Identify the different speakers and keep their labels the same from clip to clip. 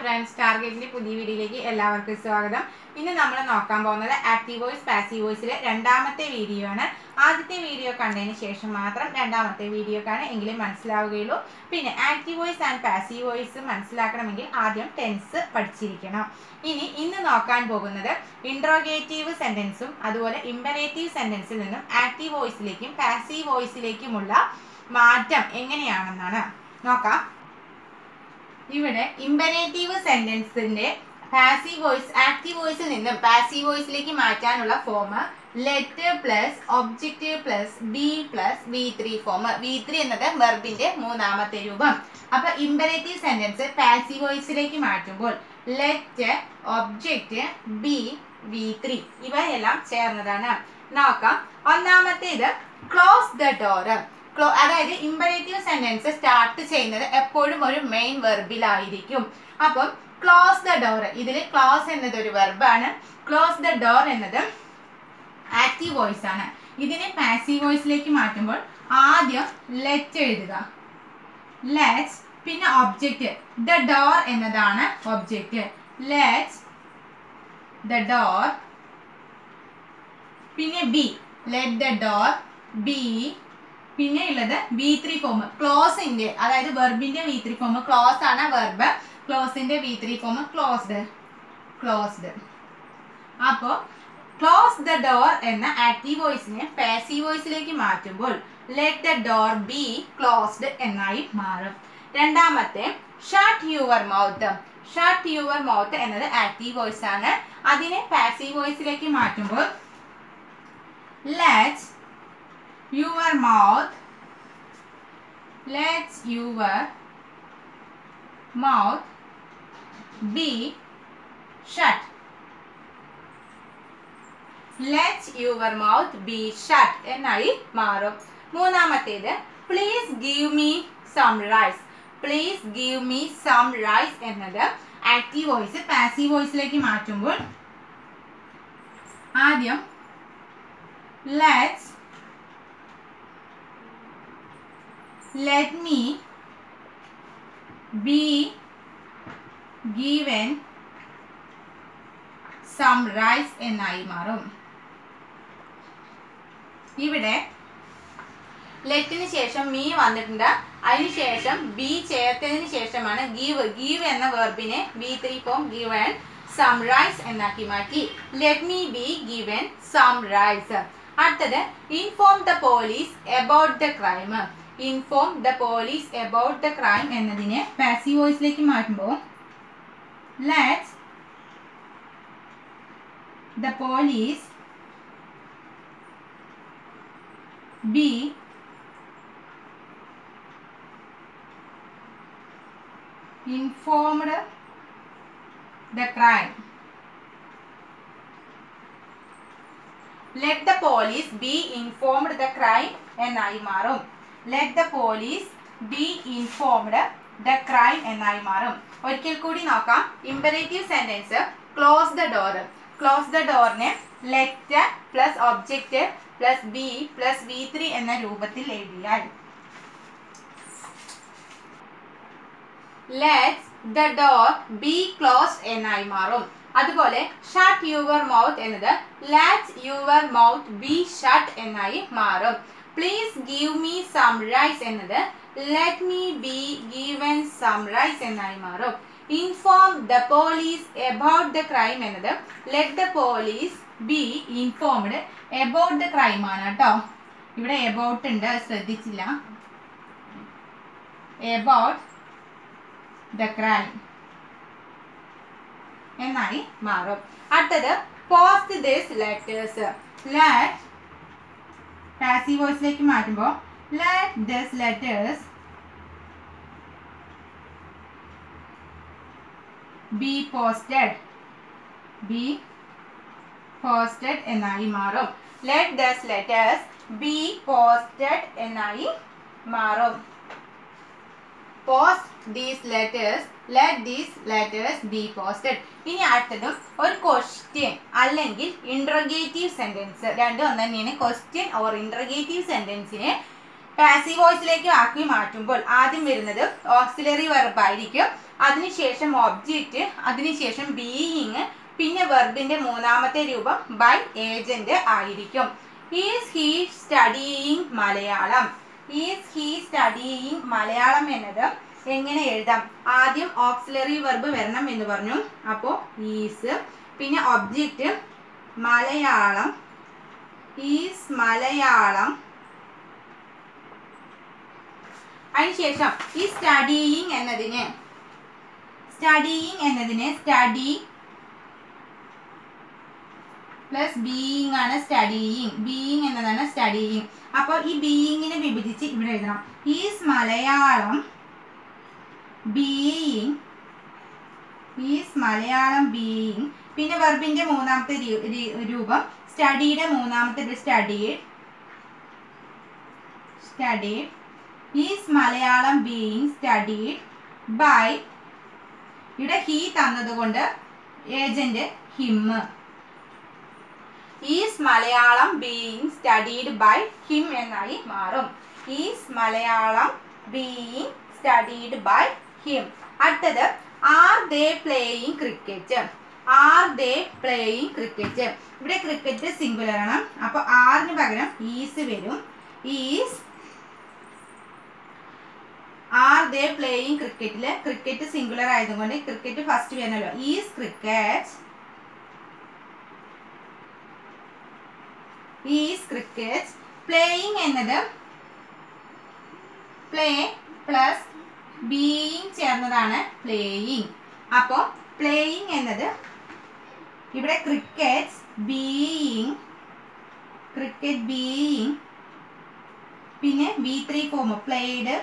Speaker 1: Friends ടാർഗറ്റിന്റെ പുതിയ വീഡിയോയിലേക്ക് എല്ലാവർക്കും സ്വാഗതം. ഇന്ന് നമ്മൾ നോക്കാൻ പോകുന്നത് ആക്റ്റീവ് വോയിസ് പാസീവ് വോയിസിലെ രണ്ടാമത്തെ വീഡിയോ ആണ്. ആദ്യത്തെ വീഡിയോ കണ്ടതിന് ശേഷം മാത്രം രണ്ടാമത്തെ വീഡിയോ കാണാൻ എങ്കിലും മനസ്സിലാവുകയുള്ളൂ. പിന്നെ active voice and passive voice മനസ്സിലാക്കണമെങ്കിൽ ആദ്യം ടെൻസ് പഠിച്ചിരിക്കണം. ഇനി ഇന്ന് നോക്കാൻ പോകുന്നത് ഇൻട്രോഗേറ്റീവ് സെന്റൻസും അതുപോലെ ഇമ്പറേറ്റീവ് സെന്റൻസിൽ നിന്നും ആക്റ്റീവ് വോയിസിലേക്കും പാസീവ് വോയിസിലേക്കുമുള്ള മാറ്റം എങ്ങനെയാണെന്നാണ്. നോക്കാം. ഇവിടെ ഇമ്പനേറ്റീവ് സെന്റൻസിന്റെ പാസീവ് വോയിസ് ആക്റ്റീവ് വോയിസിൽ നിന്ന് പാസീവ് വോയിസിലേക്ക് മാറ്റാനുള്ള form let plus objective plus be plus V three form V three എന്നത് വെർബിന്റെ മൂന്നാമത്തെ രൂപം. അപ്പൊ ഇമ്പനേറ്റീവ് സെന്റൻസ് പാസീവ് വോയിസിലേക്ക് മാറ്റുമ്പോൾ let object be V three ഇവയെല്ലാം ചേർന്നതാണ്. നോക്കാം. ഒന്നാമത്തേത് ക്ലോസ് ദ ഡോർ ക്ലോ അതായത് ഇമ്പറേറ്റീവ് സെന്റൻസ് സ്റ്റാർട്ട് ചെയ്യുന്നത് എപ്പോഴും ഒരു മെയിൻ വെർബിലായിരിക്കും അപ്പം ക്ലോസ് ദ ഡോർ ഇതിൽ ക്ലോസ് എന്നത് ഒരു വെർബാണ് ക്ലോസ് ദ ഡോർ എന്നത് ആക്റ്റീവ് വോയിസ് ആണ്. ഇതിനെ പാസീവ് വോയിസിലേക്ക് മാറ്റുമ്പോൾ ആദ്യം ലെറ്റ് എഴുതുക. ലെറ്റ് പിന്നെ ഒബ്ജക്റ്റ് ദ ഡോർ എന്നതാണ് ഒബ്ജക്റ്റ് ലെറ്റ് ദ ഡോർ പിന്നെ be let the door be പിന്നെ ഉള്ളത് വി ത്രീ ഫോം ക്ലോസിന്റെ അതായത് വെർബിന്റെ വി ത്രീ ഫോം ക്ലോസ് ആണ് verb ക്ലോസിന്റെ V three form closed closed അപ്പോൾ ക്ലോസ് ദ ഡോർ എന്ന ആക്റ്റീവ് വോയിസിനെ പാസീവ് വോയിസിലേക്ക് മാറ്റുമ്പോൾ let the door be closed എന്നായി മാറും. രണ്ടാമത്തെ shut your mouth shut your mouth എന്നത് ആക്റ്റീവ് വോയിസ് ആണ്. അതിനെ പാസീവ് വോയിസിലേക്ക് മാറ്റുമ്പോൾ let your mouth. Let your mouth be shut. Let your mouth be shut. എന്നായി മാറും. മൂന്നാമത്തേത് please give me some rice please give me some rice എന്നത് active voice passive വോയിസിലേക്ക് മാറ്റുമ്പോൾ ആദ്യം let's let me be given some rice എന്നായി മാറും. ഇവിടെ ലെറ്റിന് ശേഷം മീ വന്നിട്ടുണ്ട്. അതിനുശേഷം ബി ചേർത്തതിന് ശേഷമാണ് ഗീവ് ഗീവ് എന്ന വെർബിനെ V three form given some rice എന്നാക്കി മാറ്റി. Let me be given some rice അടുത്തത് inform the police about the crime inform the police about the crime എന്നതിനെ പാസീവ് വോയിസിലേക്ക് മാറ്റുമ്പോൾ let the police be informed the crime let the police be informed the crime എന്നായി മാറും. Let the police be informed the crime എന്നായി മാറും. ഒരിക്കൽ കൂടി നോക്കാം. Imperative sentence close the door close the ഡോറിന് let plus object plus be plus V three എന്ന രൂപത്തിൽ എഴുതിയാൽ. Let the door be close എന്നായി മാറും. അതുപോലെ ഷട്ട് യുവർ മൗത്ത് എന്നത് let your mouth be shut എന്നായി മാറും. Please give me some rice എന്നത് let me be given some rice എന്നായി മാറും. Inform the police about the crime എന്നത് let the police be informed about the crime ആണ് കേട്ടോ. ഇവിടെ എബൌട്ട് ഉണ്ട് ശ്രദ്ധിച്ചില്ല. എബൌട്ട് ദ ക്രൈം എന്നായി മാറും. അടുത്തത് post this letters let passive വോയിസിലേക്ക് മാറ്റുമ്പോൾ let this letters be posted be posted എന്നായി മാറും. Let this letters be posted എന്നായി മാറും. Post these letters let these letters be posted ഇനി അടുത്തതും ഒരു ക്വസ്റ്റ്യൻ അല്ലെങ്കിൽ ഇൻട്രഗേറ്റീവ് സെന്റൻസ് രണ്ടും ഒന്ന് തന്നെയാണ് ക്വസ്റ്റ്യൻ ഓർ ഇൻട്രഗേറ്റീവ് സെന്റൻസിനെ പാസീവ് വോയിസിലേക്ക് ആക്കി മാറ്റുമ്പോൾ ആദ്യം വരുന്നത് ഓക്സിലറി വെർബ് ആയിരിക്കും. അതിനുശേഷം ഒബ്ജക്റ്റ് അതിനുശേഷം ബീയിങ് പിന്നെ വെർബിന്റെ മൂന്നാമത്തെ രൂപം ബൈ ഏജന്റ് ആയിരിക്കും. Is he studying Malayalam is he studying Malayalam എന്നത് എങ്ങനെ എഴുതാം? ആദ്യം ഓക്സിലറി വെർബ് വരണം എന്ന് പറഞ്ഞു. അപ്പോൾ ഈസ് പിന്നെ ഒബ്ജക്റ്റ് മലയാളം. ഈസ് മലയാളം. അതിനുശേഷം ഈ സ്റ്റഡിയിങ് എന്നതിന്. സ്റ്റഡിയിങ് എന്നതിന് സ്റ്റഡി പ്ലസ് ബീയിങ് ആണ് സ്റ്റഡിയിങ് ബീയിങ് എന്നതാണ് സ്റ്റഡിയിങ് അപ്പോൾ ഈ ബീയിങ്ങിനെ വിഭജിച്ച് ഇവിടെ എഴുതണം. Is Malayalam being is Malayalam being പിന്നെ വെർബിന്റെ മൂന്നാമത്തെ രൂപം സ്റ്റഡിയുടെ മൂന്നാമത്തെ study study is Malayalam being studied by ഇവിടെ he തന്നതുകൊണ്ട് agent him is Malayalam being studied by him എന്നായി മാറും. Is Malayalam being studied by him അടുത്തത് are they playing cricket are they playing cricket ഇവിടെ ക്രിക്കറ്റ് സിംഗുലർ ആണ്. അപ്പൊ ആറിന് പകരം is വരും. ഈസ് ആർ ദേ പ്ലേയിങ് ക്രിക്കറ്റിൽ ക്രിക്കറ്റ് സിംഗുലർ ആയതുകൊണ്ട് cricket first വരണല്ലോ is cricket is cricket playing എന്നത് പ്ലേ പ്ലസ് ബീയിങ് ചേർന്നതാണ് പ്ലേയിങ് അപ്പോൾ പ്ലേയിങ് എന്നത് ഇവിടെ ക്രിക്കറ്റ് ബീയിങ് ക്രിക്കറ്റ് ബീയിങ് പിന്നെ V three form played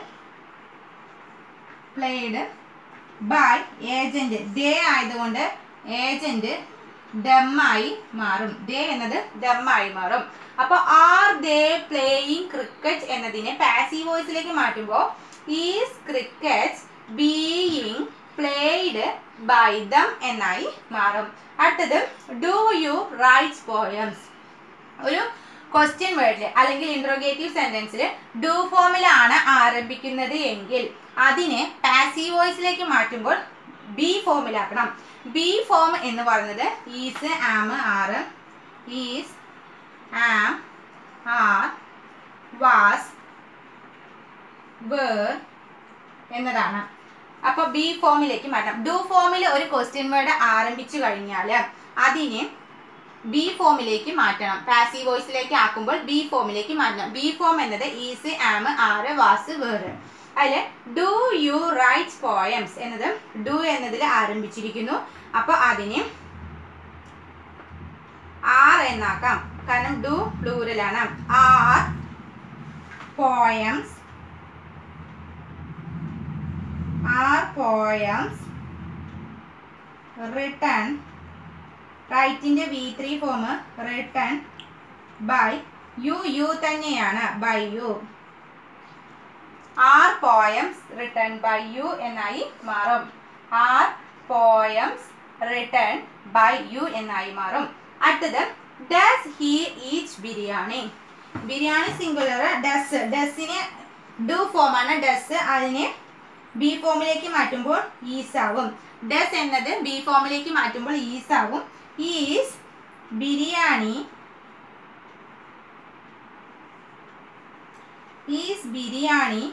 Speaker 1: played by agent they ആയതുകൊണ്ട് ഏജന്റ് ഡമ്മായി മാറും. ദേ എന്നത് ഡമ്മായി മാറും. അപ്പോൾ ആർ ദേ പ്ലേയിങ് ക്രിക്കറ്റ് എന്നതിനെ പാസീവ് വോയിസിലേക്ക് മാറ്റുമ്പോൾ is cricket being played by them എന്നായി മാറും. അടുത്തത് ഡു യു റൈറ്റ് പോയംസ് ഒരു ക്വസ്റ്റ്യൻ വേർഡിൽ അല്ലെങ്കിൽ ഇൻട്രോഗേറ്റീവ് സെന്റൻസിൽ ഡു ഫോമിലാണ് ആരംഭിക്കുന്നത് എങ്കിൽ അതിനെ പാസീവ് വോയിസിലേക്ക് മാറ്റുമ്പോൾ ബി ഫോമിലാക്കണം ബി ഫോം എന്ന് പറയുന്നത് is am are is am are was were എന്നതാണ്. അപ്പൊ ബി ഫോമിലേക്ക് മാറ്റാം. ഡു ഫോമിൽ ഒരു ക്വസ്റ്റ്യൻ വേർഡ് ആരംഭിച്ചു കഴിഞ്ഞാൽ അതിന് ബി ഫോമിലേക്ക് മാറ്റണം. പാസീവ് വോയിസിലേക്ക് ആക്കുമ്പോൾ ബി ഫോമിലേക്ക് മാറ്റണം. ബി ഫോം എന്നത് is am are was were അതിൽ ഡു യു റൈറ്റ് പോയംസ് എന്നത് ഡു എന്നതിൽ ആരംഭിച്ചിരിക്കുന്നു. അപ്പോൾ അതിന് ആർ എന്നാക്കാം. കാരണം do പ്ലൂരലാണ് are poems are poems written റൈറ്റിന്റെ V three form written by you you തന്നെയാണ്. By you are poems written by you എന്നായി മാറും. Are poems written by you എന്നായി മാറും. അടുത്തത് does he eat biryani biryani singular does ഡസിന് do ഫോമാണ് does അതിനെ B ഫോമിലേക്ക് മാറ്റുമ്പോൾ ഈസ് ആവും. ഡസ് എന്നത് ബി ഫോമിലേക്ക് മാറ്റുമ്പോൾ ഈസ് ആവും. Is biryani is biryani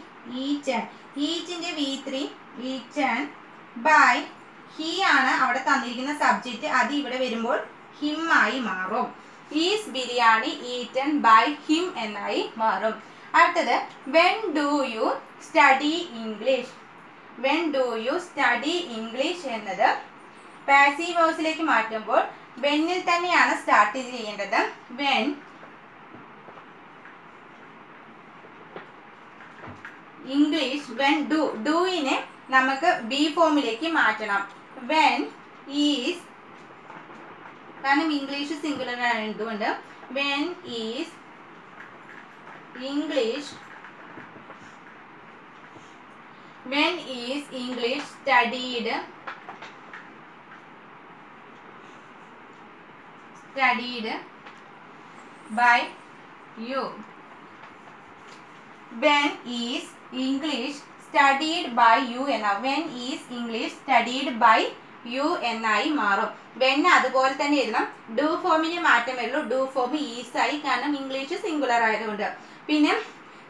Speaker 1: eaten ഈച്ചിന്റെ V three eaten by he ആണ് അവിടെ തന്നിരിക്കുന്ന സബ്ജക്റ്റ് അത് ഇവിടെ വരുമ്പോൾ ഹിം ആയി മാറും. Is biryani eaten by him എന്നായി മാറും. അടുത്തത് when do you study English when do you study English എന്നത് പാസീവ് ഹൗസിലേക്ക് മാറ്റുമ്പോൾ വെന്നിൽ തന്നെയാണ് സ്റ്റാർട്ട് ചെയ്യേണ്ടത്. വെൻ ഇംഗ്ലീഷ് വെൻ ഡു ഡൂയിനെ നമുക്ക് ബി ഫോമിലേക്ക് മാറ്റണം. വെൻ ഈസ് കാരണം ഇംഗ്ലീഷ് സിംഗുലർ ആയതുകൊണ്ട് when is English when is English studied studied by you. When is english studied by you എന്ന when is English studied by you എന്നായി മാറും. When അതുപോലെ തന്നെ എഴുതണം. ഡു ഫോമിന് മാറ്റം വരുള്ളൂ. ഡു ഫോം ഈസ് ആയി കാരണം ഇംഗ്ലീഷ് സിംഗുലർ ആയതുകൊണ്ട്. പിന്നെ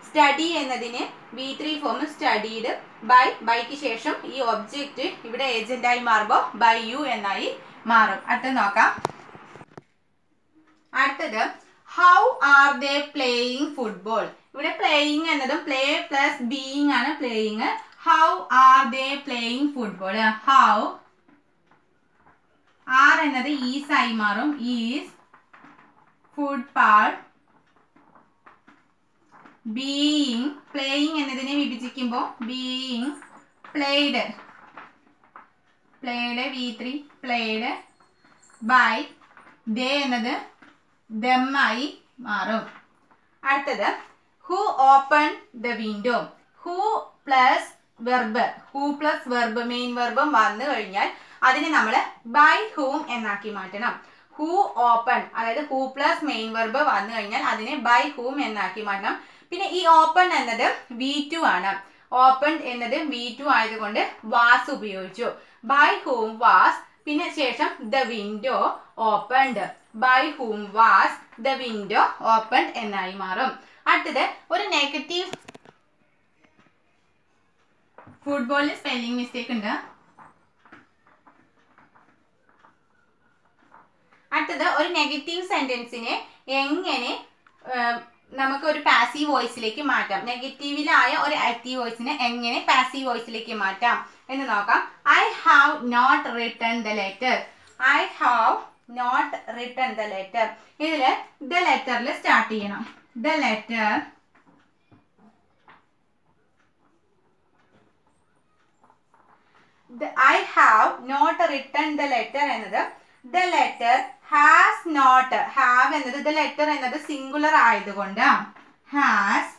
Speaker 1: സ്റ്റഡി എന്നതിന് V three form studied by bike ശേഷം ഈ ഒബ്ജക്റ്റ് ഇവിടെ ഏജന്റായി മാറുമ്പോൾ ബൈ യു എന്നായി മാറും. അടുത്ത നോക്കാം. അടുത്തത് how are they playing football ഇവിടെ പ്ലേയിങ് എന്നതും പ്ലേ പ്ലസ് ബീയിങ് ആണ് playing how are they playing football how are എന്നത് ഈസ് ആയി മാറും. ഈസ് ഫുട്ബോൾ ബീയിങ് പ്ലേയിങ് എന്നതിനെ വിഭജിക്കുമ്പോൾ being played played V three played by they എന്നത് ദമ്മായി മാറും. അടുത്തത് who open the window who plus verb who plus verb main വെർബും വന്നു കഴിഞ്ഞാൽ അതിനെ നമ്മൾ ബൈ ഹൂം എന്നാക്കി മാറ്റണം. ഹു ഓപ്പൺ അതായത് ഹു പ്ലസ് മെയിൻ വെർബ് വന്നു കഴിഞ്ഞാൽ അതിനെ ബൈ ഹൂം എന്നാക്കി മാറ്റണം. പിന്നെ ഈ ഓപ്പൺ എന്നത് വി ടു ആണ്. ഓപ്പൺ എന്നത് വി ടു ആയതുകൊണ്ട് വാസ് ഉപയോഗിച്ചു. ബൈ ഹൂം വാസ് പിന്നെ ശേഷം the window opened by whom was the window opened എന്നായി മാറും. അടുത്തത് ഒരു നെഗറ്റീവ് ഫുട്ബോളിൽ സ്പെല്ലിംഗ് മിസ്റ്റേക്ക് ഉണ്ട്. അടുത്തത് ഒരു നെഗറ്റീവ് സെന്റൻസിനെ എങ്ങനെ നമുക്ക് ഒരു പാസീവ് വോയിസിലേക്ക് മാറ്റാം. നെഗറ്റീവിലായ ഒരു ആക്റ്റീവ് വോയിസിനെ എങ്ങനെ പാസീവ് വോയിസിലേക്ക് മാറ്റാം എന്ന് നോക്കാം. I have not written the letter I have not written the letter ഇതിൽ ദ ലെറ്ററിൽ സ്റ്റാർട്ട് ചെയ്യണം. The i I have not written the letter എന്നത് the letter has not have എന്നത് ദ ലെറ്റർ എന്നത് സിംഗുലർ ആയതുകൊണ്ട് ഹാസ്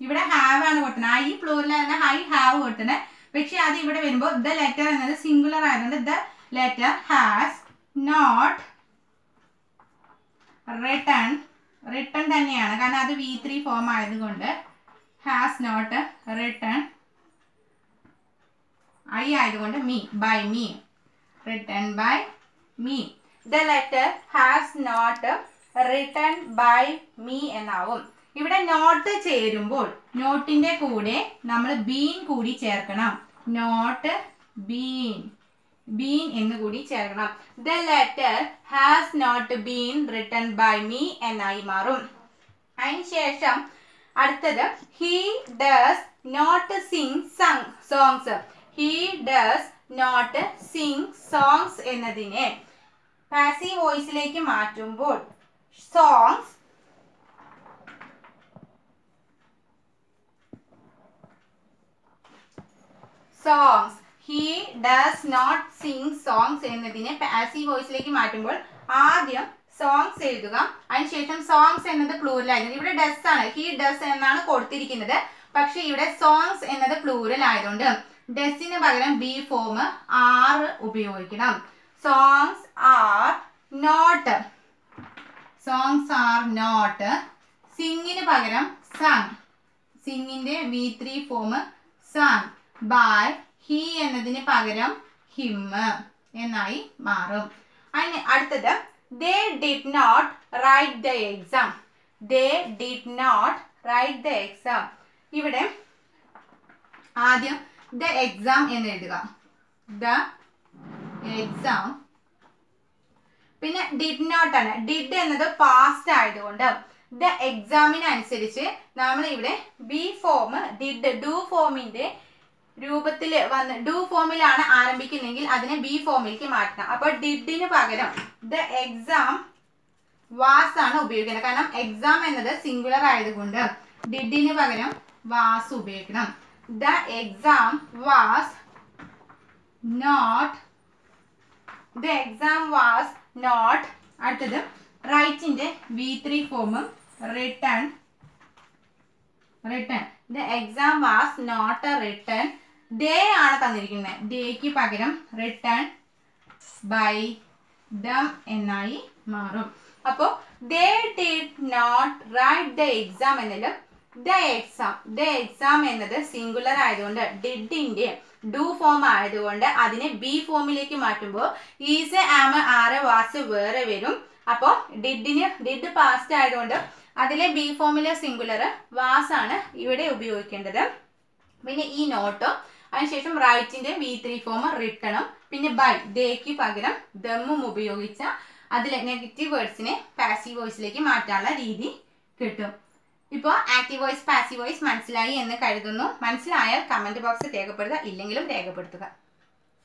Speaker 1: ഇവിടെ have ആണ് i I പ്ലൂറിലാണ് ഐ ഹാവ് കൊടുക്കുന്നത് പക്ഷെ അത് ഇവിടെ വരുമ്പോൾ ദ ലെറ്റർ എന്നത് സിംഗുലർ ആയതുകൊണ്ട് the letter has not written written തന്നെയാണ്. കാരണം അത് വി ത്രീ ഫോം ആയതുകൊണ്ട് ഹാസ് നോട്ട് റിട്ടേൺ ഐ ആയതുകൊണ്ട് me by me. Written by me. The letter has not written by me എന്നാവും. ഇവിടെ നോട്ട് ചേരുമ്പോൾ നോട്ടിന്റെ കൂടെ നമ്മൾ ബീൻ കൂടി ചേർക്കണം. Not been. ബീൻ എന്ന് കൂടി ചേർക്കണം. The letter has not been written by me എന്നായി മാറും. അതിനുശേഷം അടുത്തത് he does not sing sung songs he does not sing songs എന്നതിനെ പാസീവ് വോയിസിലേക്ക് മാറ്റുമ്പോൾ songs songs he does not sing songs എന്നതിനെ പാസീവ് വോയിസിലേക്ക് മാറ്റുമ്പോൾ ആദ്യം സോങ്സ് എഴുതുക. അതിനുശേഷം സോങ്സ് എന്നത് പ്ലൂറൽ ആയിരുന്നു. ഇവിടെ ഡസ് ആണ്. ഹീ ഡസ് എന്നാണ് കൊടുത്തിരിക്കുന്നത്. പക്ഷെ ഇവിടെ സോങ്സ് എന്നത് പ്ലൂറൽ ആയതുകൊണ്ട് ഡസിന് പകരം ബി ഫോം ആർ ഉപയോഗിക്കണം. Songs are not songs are not സിങ്ങിന് പകരം സങ് സിങ്ങിന്റെ V three form sung by he എന്നതിന് പകരം ഹിം എന്നായി മാറും. അതിന് അടുത്തത് they did not write the exam they did not write the exam ഇവിടെ ആദ്യം ദ എക്സാം എന്ന് എഴുതുക. ദ എക്സാം പിന്നെ ഡിഡ് നോട്ട് ആണ്. ഡിഡ് എന്നത് പാസ്റ്റ് ആയതുകൊണ്ട് ദ എക്സാമിനനുസരിച്ച് നമ്മൾ ഇവിടെ ബി ഫോം ഡിഡ് ഡു ഫോമിന്റെ രൂപത്തിൽ വന്ന് ഡു ഫോമിലാണ് ആരംഭിക്കുന്നതെങ്കിൽ അതിനെ ബി ഫോമിലേക്ക് മാറ്റണം. അപ്പോൾ ഡിഡിന് പകരം ദ എക്സാം വാസ് ആണ് ഉപയോഗിക്കുന്നത്. കാരണം എക്സാം എന്നത് സിംഗുലർ ആയതുകൊണ്ട് ഡിഡിന് പകരം വാസ് ഉപയോഗിക്കണം. The exam was not the exam was not അടുത്തത് റൈറ്റിന്റെ വി ത്രീ ഫോമും written written the exam was not written they ആണ് തന്നിരിക്കുന്നത് ഡേക്ക് പകരം റിട്ടേൺ ബൈ ഡം എന്നായി മാറും. അപ്പോ they did not write the exam എന്നതിൽ ദ എക്സാം ദ എക്സാം എന്നത് സിംഗുലർ ആയതുകൊണ്ട് ഡിഡിന്റെ ഡു ഫോം ആയതുകൊണ്ട് അതിനെ ബി ഫോമിലേക്ക് മാറ്റുമ്പോൾ ഈസ് ആമ ആറ് വാസ് വേറെ വരും. അപ്പോൾ ഡിഡിന് ഡിഡ് പാസ്റ്റ് ആയതുകൊണ്ട് അതിലെ ബി ഫോമിലെ സിംഗുലർ വാസ് ആണ് ഇവിടെ ഉപയോഗിക്കേണ്ടത്. പിന്നെ ഈ നോട്ടോ അതിനുശേഷം റൈറ്റിന്റെ വി ത്രീ ഫോം റിട്ടണും. പിന്നെ ബൈ ദേക്ക് പകരം ദമ്മും ഉപയോഗിച്ച അതിലെ നെഗറ്റീവ് വേർഡ്സിനെ പാസീവ് വോയിസിലേക്ക് മാറ്റാനുള്ള രീതി കിട്ടും. ഇപ്പോൾ ആക്റ്റീവ് വോയിസ് പാസീവ് വോയിസ് മനസ്സിലായി എന്ന് കരുതുന്നു. മനസ്സിലായാൽ കമന്റ് ബോക്സിൽ രേഖപ്പെടുത്തുക. ഇല്ലെങ്കിലും രേഖപ്പെടുത്തുക.